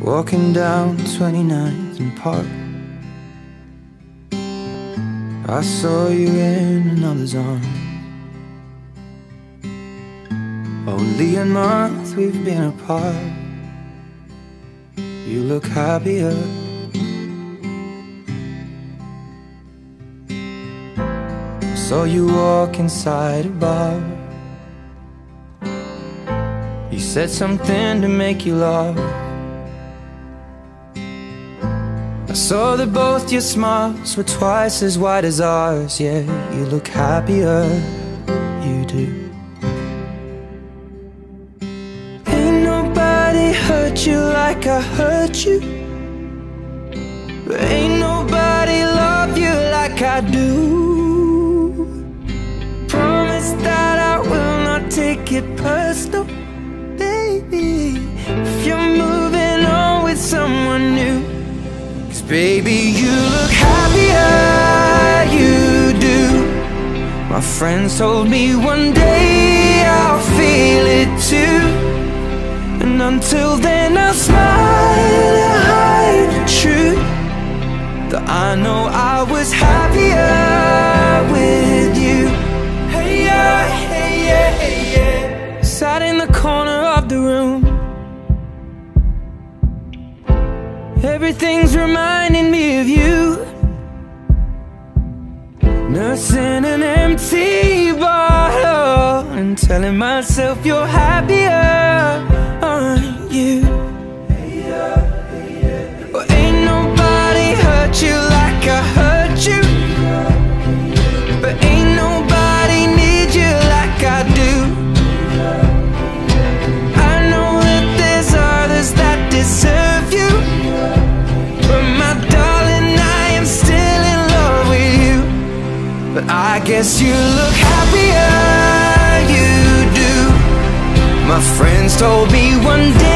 Walking down 29th and Park. I saw you in another's arms. Only a month we've been apart. You look happier. Saw you walk inside a bar. You said something to make you laugh I saw that both your smiles were twice as wide as ours. Yeah, you look happier, you do. Ain't nobody hurt you like I hurt you. Ain't nobody love you like I do. Promise that I will not take it personal, baby, you look happier, you do. My friends told me one day I'll feel it too. And until then I'll smile and hide the truth. That I know I was happier with you. Hey yeah, hey yeah, hey yeah. Sat in the corner of the room Everything's reminding me of you Nursing an empty bottle And telling myself you're happier, aren't you? I guess you look happier, you do. My friends told me one day